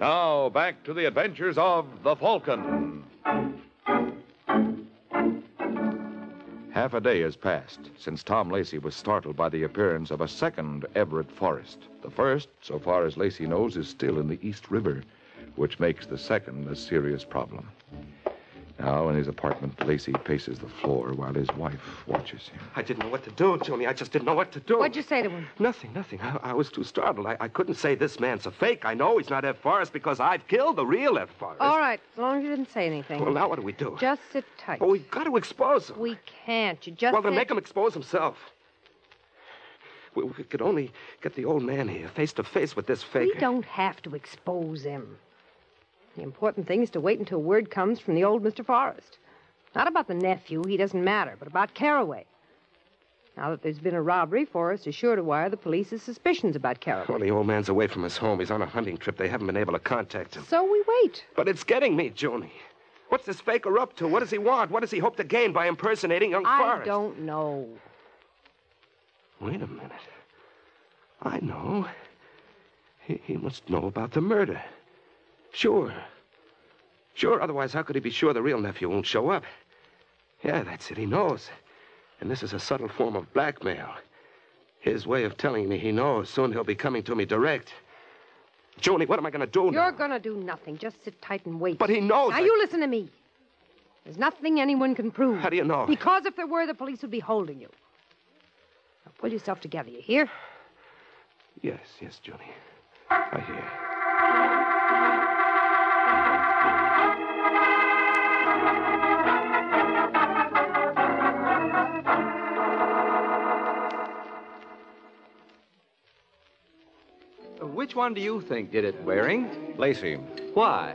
Now, back to the adventures of the Falcon. Half a day has passed since Tom Lacey was startled by the appearance of a second Everett Forrest. The first, so far as Lacey knows, is still in the East River, which makes the second a serious problem. Now, in his apartment, Lacey paces the floor while his wife watches him. I didn't know what to do, Julie. I just didn't know what to do. What'd you say to him? Nothing, nothing. I, I was too startled. I, I couldn't say this man's a fake. I know he's not Ev Forrest because I've killed the real Ev Forrest. All right, as long as you didn't say anything. Well, now what do we do? Just sit tight. Oh, we've got to expose him. We can't. You just well, then said- make him expose himself. We, we could only get the old man here face to face with this fake. We don't have to expose him. The important thing is to wait until word comes from the old Mr. Forrest. Not about the nephew, he doesn't matter, but about Caraway. Now that there's been a robbery, Forrest is sure to wire the police his suspicions about Caraway. Well, the old man's away from his home. He's on a hunting trip. They haven't been able to contact him. So we wait. But it's getting me, Junie. What's this faker up to? What does he want? What does he hope to gain by impersonating young I Forrest? I don't know. Wait a minute. I know. He, he must know about the murder. Sure. Sure, otherwise, how could he be sure the real nephew won't show up? Yeah, that's it. He knows. And this is a subtle form of blackmail. His way of telling me he knows. Soon he'll be coming to me direct. Junie, what am I going to do now? You're going to do nothing. Just sit tight and wait. But he knows Now, I- you listen to me. There's nothing anyone can prove. How do you know? Because if there were, the police would be holding you. Now, pull yourself together, you hear? Yes, yes, Junie. I hear. Which one do you think did it, Waring? Lacey. Why?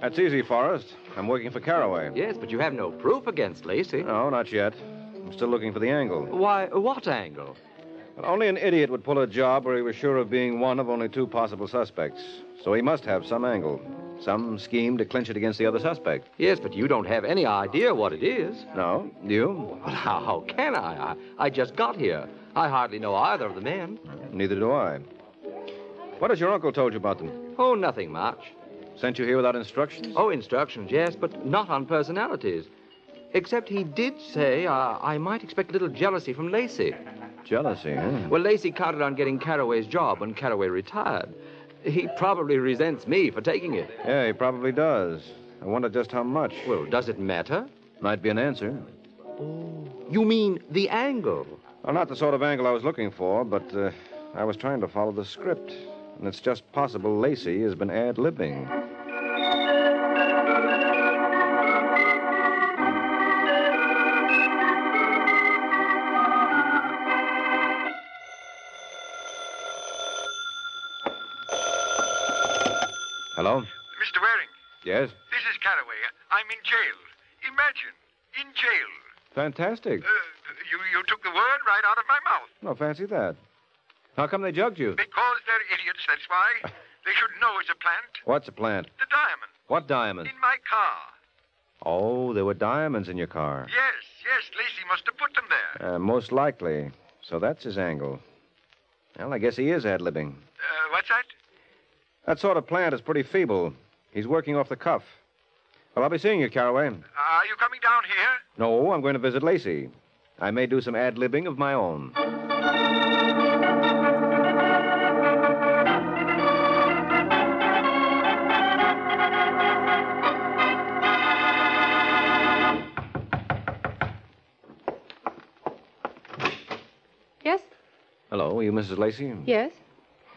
That's easy, Forrest. I'm working for Caraway. Yes, but you have no proof against Lacey. No, not yet. I'm still looking for the angle. Why, what angle? Well, only an idiot would pull a job where he was sure of being one of only two possible suspects. So he must have some angle, some scheme to clinch it against the other suspect. Yes, but you don't have any idea what it is. No? You? Well, how, how can I? I? I just got here. I hardly know either of the men. Neither do I. What has your uncle told you about them? Oh, nothing much. Sent you here without instructions? Oh, instructions, yes, but not on personalities. Except he did say uh, I might expect a little jealousy from Lacey. Jealousy, huh? Well, Lacey counted on getting Caraway's job when Caraway retired. He probably resents me for taking it. Yeah, he probably does. I wonder just how much. Well, does it matter? Might be an answer. Oh, You mean the angle? Well, not the sort of angle I was looking for, but uh, I was trying to follow the script. And it's just possible Lacey has been ad libbing. Hello? Mr. Waring, Yes? this is Caraway. I'm in jail. Imagine, in jail. Fantastic. Uh, you, you took the word right out of my mouth. No, fancy that. How come they jugged you? Because they're idiots, that's why. They should know it's a plant. What's a plant? The diamond What diamond? in my car. Oh, there were diamonds in your car. Yes, yes, Lacey must have put them there. Uh, most likely. So that's his angle. Well, I guess he is ad libbing. Uh, what's that? That sort of plant is pretty feeble. He's working off the cuff. Well, I'll be seeing you, Caraway. Are you coming down here? No, I'm going to visit Lacey. I may do some ad libbing of my own. Hello, are you Mrs. Lacey? Yes?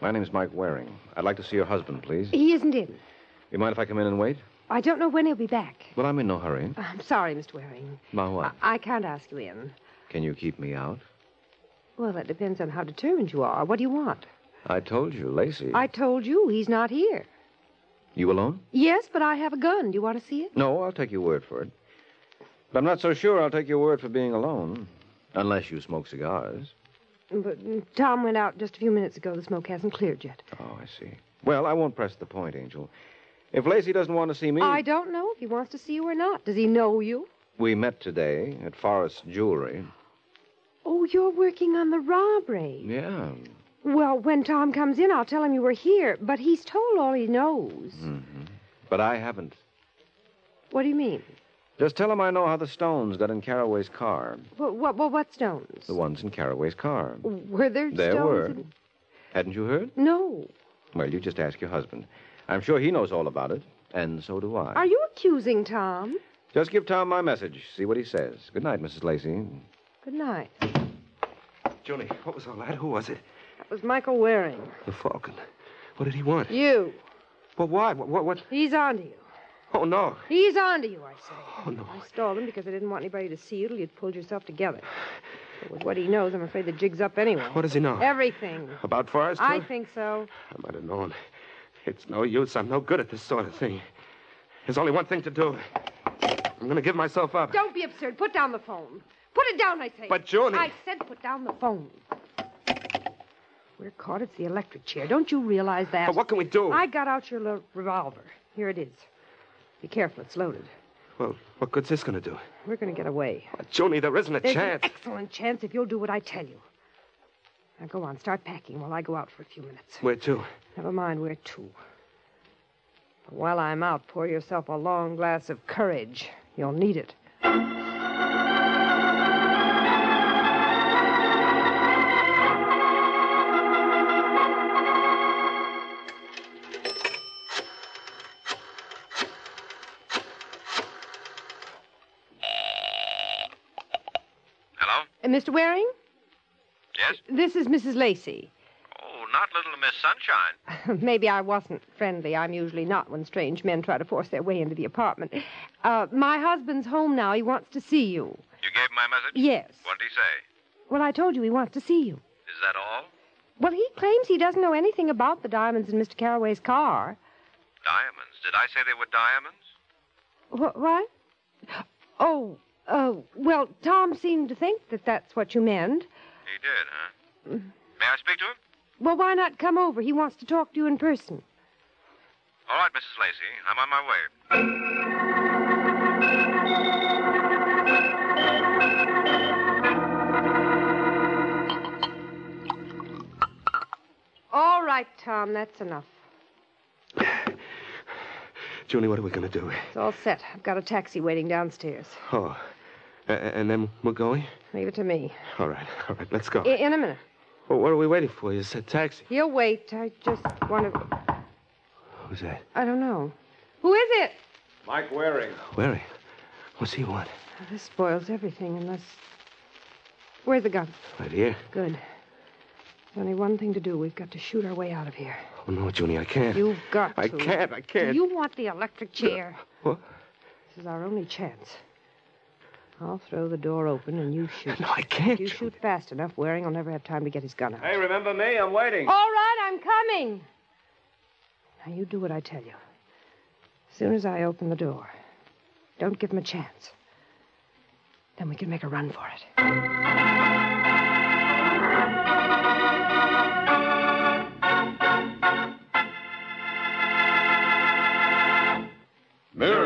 My name's Mike Waring. I'd like to see your husband, please. He isn't in. You mind if I come in and wait? I don't know when he'll be back. Well, I'm in no hurry. Uh, I'm sorry, Mr. Waring. My what? I can't ask you in. Can you keep me out? Well, that depends on how determined you are. What do you want? I told you, Lacey. I told you he's not here. You alone? Yes, but I have a gun. Do you want to see it? No, I'll take your word for it. But I'm not so sure I'll take your word for being alone. Unless you smoke cigars. But Tom went out just a few minutes ago. The smoke hasn't cleared yet. Oh, I see. Well, I won't press the point, Angel. If Lacey doesn't want to see me, I don't know if he wants to see you or not. Does he know you? we met today at Forrest's Jewelry. Oh, you're working on the robbery. Yeah. Well, when Tom comes in, I'll tell him you were here. But he's told all he knows. hmm But I haven't. What do you mean? Just tell him I know how the stones got in Caraway's car. What, what, what, what stones? The ones in Caraway's car. Were there There stones? were. in- Hadn't you heard? No. Well, you just ask your husband. I'm sure he knows all about it, and so do I. Are you accusing Tom? Just give Tom my message. See what he says. Good night, Mrs. Lacey. Good night. Junie, what was all that? Who was it? That was Michael Waring. The Falcon. What did he want? You. Well, why? What? What? what? He's onto you. Oh, no. He's onto you, I say. Oh, no. I stalled him because I didn't want anybody to see you till you'd pulled yourself together. But with what he knows, I'm afraid the jig's up anyway. What does he know? Everything. About Forrest? I think so. I might have known. It's no use. I'm no good at this sort of thing. There's only one thing to do. I'm going to give myself up. Don't be absurd. Put down the phone. Put it down, I say. But, Junie- I said put down the phone. We're caught. It's the electric chair. Don't you realize that? But what can we do? I got out your little revolver. Here it is. Be careful. It's loaded. Well, what good's this going to do? We're going to get away. Junie, there isn't a There's chance. an excellent chance if you'll do what I tell you. Now go on. Start packing while I go out for a few minutes. Where to? Never mind where to. But while I'm out, pour yourself a long glass of courage. You'll need it. Mr. Waring? Yes? This is Mrs. Lacey. Oh, not little Miss Sunshine. Maybe I wasn't friendly. I'm usually not when strange men try to force their way into the apartment. Uh, my husband's home now. He wants to see you. You gave him my message? Yes. What did he say? Well, I told you he wants to see you. Is that all? Well, he claims he doesn't know anything about the diamonds in Mr. Carraway's car. Diamonds. Did I say they were diamonds? What? what? Oh, oh, well, Tom seemed to think that that's what you meant. He did, huh? May I speak to him? Well, why not come over? He wants to talk to you in person. All right, Mrs. Lacey. I'm on my way. All right, Tom, that's enough. Julie, what are we going to do? It's all set. I've got a taxi waiting downstairs. Oh. A- a- and then we're going? Leave it to me. All right, all right, let's go. I- in a minute. Well, what are we waiting for? You said taxi. He'll wait. I just want to. Who's that? I don't know. Who is it? Mike Waring. Waring. What's he want? This spoils everything unless. Where's the gun? Right here. Good. There's only one thing to do. We've got to shoot our way out of here. Oh, no, Junie, I can't. You've got I to. can't, I can't. Do You want the electric chair. What? This is our only chance. I'll throw the door open and you shoot. No, I can't. If you shoot fast enough, Waring will never have time to get his gun out. Hey, remember me? I'm waiting. All right, I'm coming. Now you do what I tell you. As soon as I open the door, don't give him a chance. Then we can make a run for it.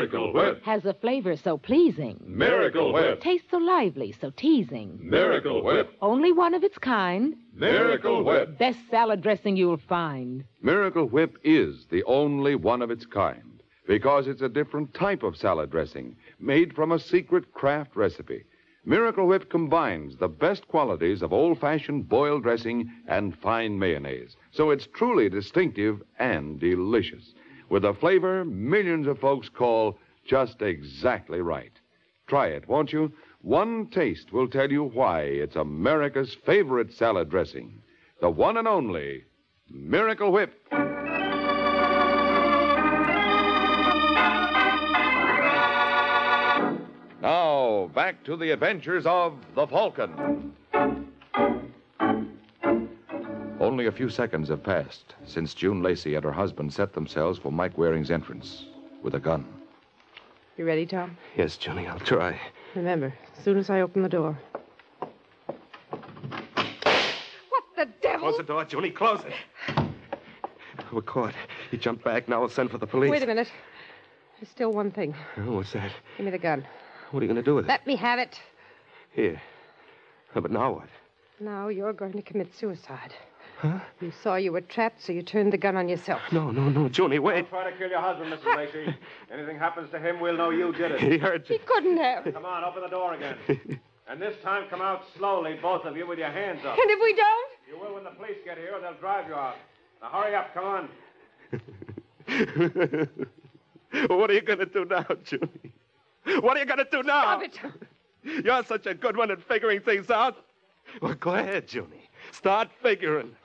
Miracle Whip. Has a flavor so pleasing. Miracle Whip. Tastes so lively, so teasing. Miracle Whip. Only one of its kind. Miracle Whip. Best salad dressing you'll find. Miracle Whip is the only one of its kind because it's a different type of salad dressing made from a secret Kraft recipe. Miracle Whip combines the best qualities of old fashioned boiled dressing and fine mayonnaise, so it's truly distinctive and delicious with a flavor millions of folks call just exactly right. Try it, won't you? One taste will tell you why it's America's favorite salad dressing. The one and only Miracle Whip. Now, back to the adventures of the Falcon. Only a few seconds have passed since June Lacey and her husband set themselves for Mike Waring's entrance with a gun. You ready, Tom? Yes, Junie, I'll try. Remember, as soon as I open the door. What the devil? Close the door, Junie. Close it. We're caught. He jumped back. Now we'll send for the police. Wait a minute. There's still one thing. Oh, what's that? Give me the gun. What are you going to do with it? Let me have it. Here. Oh, but now what? Now you're going to commit suicide. Huh? You saw you were trapped, so you turned the gun on yourself. No, no, no, Junie, wait. Don't try to kill your husband, Mrs. Lacey. Anything happens to him, we'll know you did it. He hurt you. He couldn't have. Come on, open the door again. and this time, come out slowly, both of you, with your hands up. And if we don't? You will when the police get here, or they'll drive you out. Now, hurry up, come on. what are you going to do now, Junie? What are you going to do now? Stop it. You're such a good one at figuring things out. Well, go ahead, Junie. Start figuring.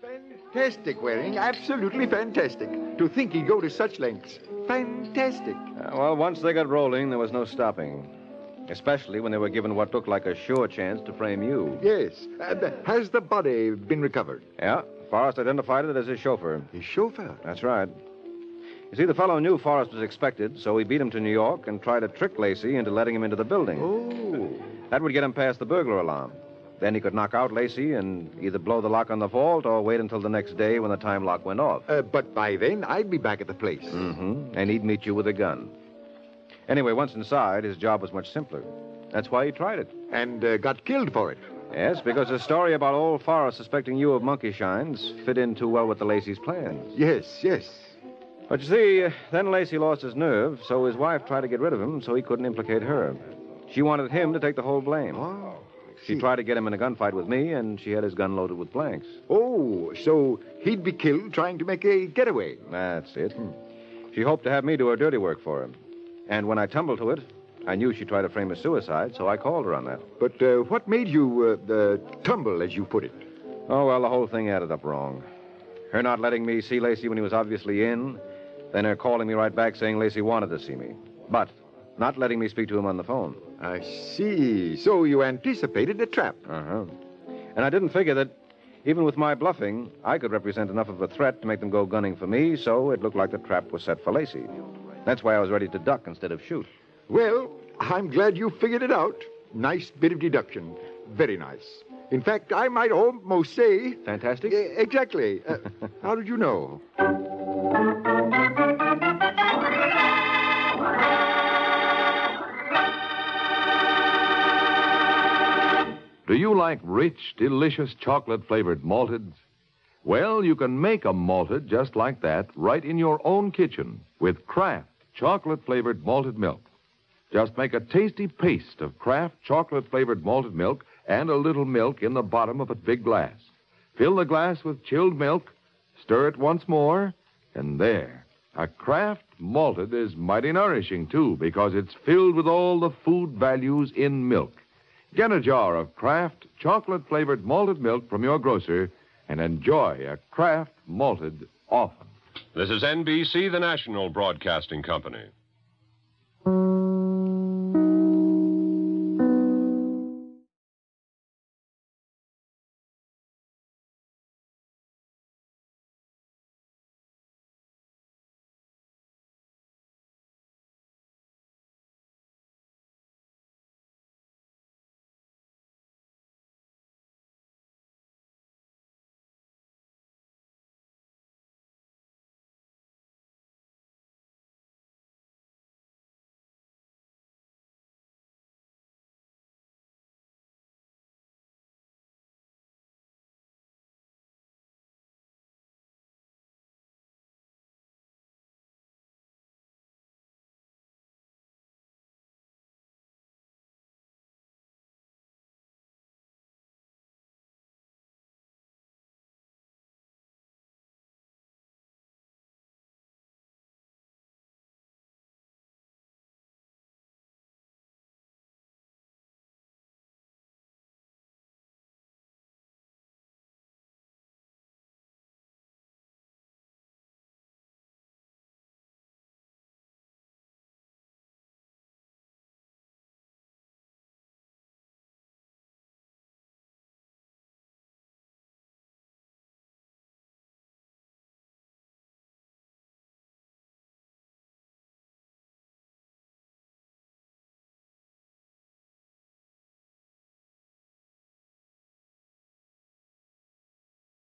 Fantastic, Waring. Absolutely fantastic. To think he'd go to such lengths. Fantastic. Uh, well, once they got rolling, there was no stopping. Especially when they were given what looked like a sure chance to frame you. Yes. Uh, has the body been recovered? Yeah, Forrest identified it as his chauffeur. His chauffeur? That's right. You see, the fellow knew Forrest was expected, so he beat him to New York and tried to trick Lacey into letting him into the building. Oh. That would get him past the burglar alarm. Then he could knock out Lacey and either blow the lock on the vault or wait until the next day when the time lock went off. Uh, but by then, I'd be back at the place. Mm-hmm. And he'd meet you with a gun. Anyway, once inside, his job was much simpler. That's why he tried it. And uh, got killed for it. Yes, because the story about old Forrest suspecting you of monkey shines fit in too well with the Lacey's plans. Yes, yes. But you see, uh, then Lacey lost his nerve, so his wife tried to get rid of him so he couldn't implicate her. She wanted him to take the whole blame. Oh, She tried to get him in a gunfight with me, and she had his gun loaded with blanks. Oh, so he'd be killed trying to make a getaway. That's it. She hoped to have me do her dirty work for him. And when I tumbled to it, I knew she'd try to frame a suicide, so I called her on that. But uh, what made you uh, uh, tumble, as you put it? Oh, well, the whole thing added up wrong. Her not letting me see Lacey when he was obviously in, then her calling me right back saying Lacey wanted to see me, but not letting me speak to him on the phone. I see. So you anticipated a trap. Uh huh. And I didn't figure that even with my bluffing, I could represent enough of a threat to make them go gunning for me, so it looked like the trap was set for Lacey. That's why I was ready to duck instead of shoot. Well, I'm glad you figured it out. Nice bit of deduction. Very nice. In fact, I might almost say. Fantastic? E- exactly. Uh, how did you know? Do you like rich, delicious chocolate flavored malteds? Well, you can make a malted just like that right in your own kitchen with Kraft chocolate flavored malted milk. Just make a tasty paste of Kraft chocolate flavored malted milk and a little milk in the bottom of a big glass. Fill the glass with chilled milk, stir it once more, and there. A Kraft malted is mighty nourishing, too, because it's filled with all the food values in milk. Get a jar of Kraft chocolate flavored malted milk from your grocer and enjoy a Kraft malted often. This is NBC, the national broadcasting company.